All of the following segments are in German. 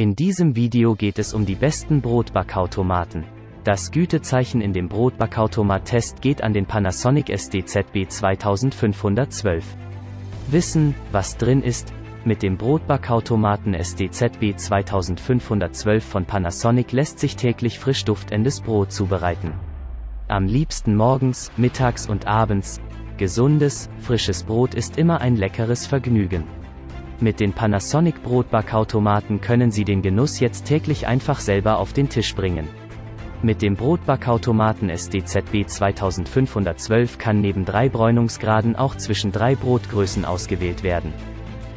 In diesem Video geht es um die besten Brotbackautomaten. Das Gütezeichen in dem Brotbackautomat-Test geht an den Panasonic SDZB 2512. Wissen, was drin ist, mit dem Brotbackautomaten SDZB 2512 von Panasonic lässt sich täglich frisch duftendes Brot zubereiten. Am liebsten morgens, mittags und abends. Gesundes, frisches Brot ist immer ein leckeres Vergnügen. Mit den Panasonic Brotbackautomaten können Sie den Genuss jetzt täglich einfach selber auf den Tisch bringen. Mit dem Brotbackautomaten SDZB 2512 kann neben drei Bräunungsgraden auch zwischen drei Brotgrößen ausgewählt werden.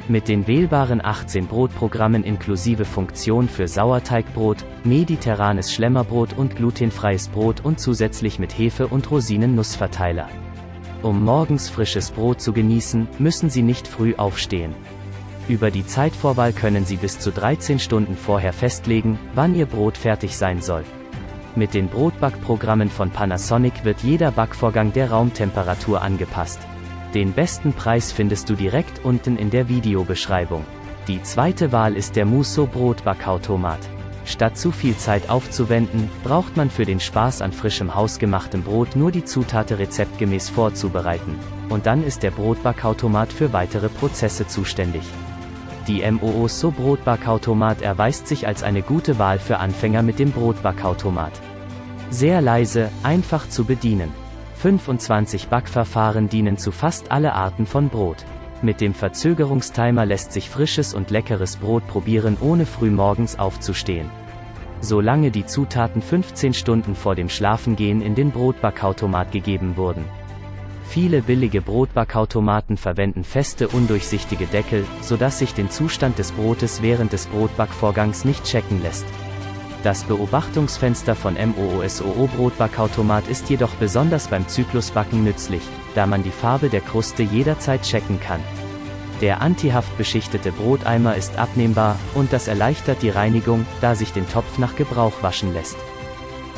Mit den wählbaren 18 Brotprogrammen inklusive Funktion für Sauerteigbrot, mediterranes Schlemmerbrot und glutenfreies Brot und zusätzlich mit Hefe- und Rosinen-Nussverteiler. Um morgens frisches Brot zu genießen, müssen Sie nicht früh aufstehen. Über die Zeitvorwahl können Sie bis zu 13 Stunden vorher festlegen, wann Ihr Brot fertig sein soll. Mit den Brotbackprogrammen von Panasonic wird jeder Backvorgang der Raumtemperatur angepasst. Den besten Preis findest du direkt unten in der Videobeschreibung. Die zweite Wahl ist der Musso Brotbackautomat. Statt zu viel Zeit aufzuwenden, braucht man für den Spaß an frischem hausgemachtem Brot nur die Zutaten rezeptgemäß vorzubereiten. Und dann ist der Brotbackautomat für weitere Prozesse zuständig. Die MOO-So Brotbackautomat erweist sich als eine gute Wahl für Anfänger mit dem Brotbackautomat. Sehr leise, einfach zu bedienen. 25 Backverfahren dienen zu fast alle Arten von Brot. Mit dem Verzögerungstimer lässt sich frisches und leckeres Brot probieren ohne früh morgens aufzustehen. Solange die Zutaten 15 Stunden vor dem Schlafengehen in den Brotbackautomat gegeben wurden. Viele billige Brotbackautomaten verwenden feste undurchsichtige Deckel, sodass sich den Zustand des Brotes während des Brotbackvorgangs nicht checken lässt. Das Beobachtungsfenster von MOOSOO Brotbackautomat ist jedoch besonders beim Zyklusbacken nützlich, da man die Farbe der Kruste jederzeit checken kann. Der antihaftbeschichtete Broteimer ist abnehmbar, und das erleichtert die Reinigung, da sich den Topf nach Gebrauch waschen lässt.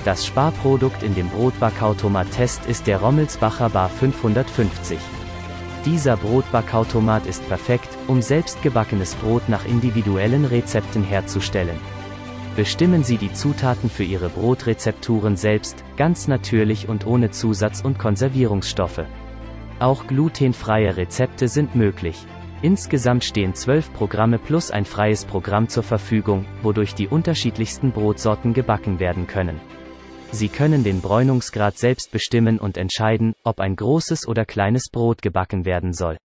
Das Sparprodukt in dem Brotbackautomat-Test ist der Rommelsbacher Bar 550. Dieser Brotbackautomat ist perfekt, um selbstgebackenes Brot nach individuellen Rezepten herzustellen. Bestimmen Sie die Zutaten für Ihre Brotrezepturen selbst, ganz natürlich und ohne Zusatz- und Konservierungsstoffe. Auch glutenfreie Rezepte sind möglich. Insgesamt stehen zwölf Programme plus ein freies Programm zur Verfügung, wodurch die unterschiedlichsten Brotsorten gebacken werden können. Sie können den Bräunungsgrad selbst bestimmen und entscheiden, ob ein großes oder kleines Brot gebacken werden soll.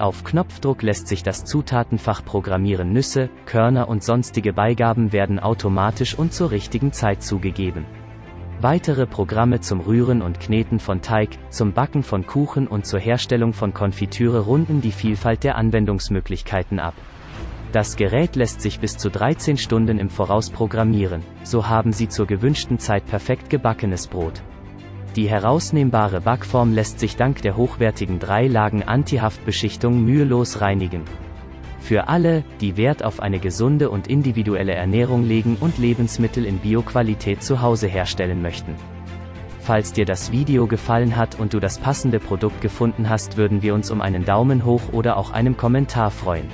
Auf Knopfdruck lässt sich das Zutatenfach programmieren. Nüsse, Körner und sonstige Beigaben werden automatisch und zur richtigen Zeit zugegeben. Weitere Programme zum Rühren und Kneten von Teig, zum Backen von Kuchen und zur Herstellung von Konfitüre runden die Vielfalt der Anwendungsmöglichkeiten ab. Das Gerät lässt sich bis zu 13 Stunden im Voraus programmieren, so haben Sie zur gewünschten Zeit perfekt gebackenes Brot. Die herausnehmbare Backform lässt sich dank der hochwertigen drei Lagen Antihaftbeschichtung mühelos reinigen. Für alle, die Wert auf eine gesunde und individuelle Ernährung legen und Lebensmittel in Bioqualität zu Hause herstellen möchten. Falls dir das Video gefallen hat und du das passende Produkt gefunden hast, würden wir uns um einen Daumen hoch oder auch einem Kommentar freuen.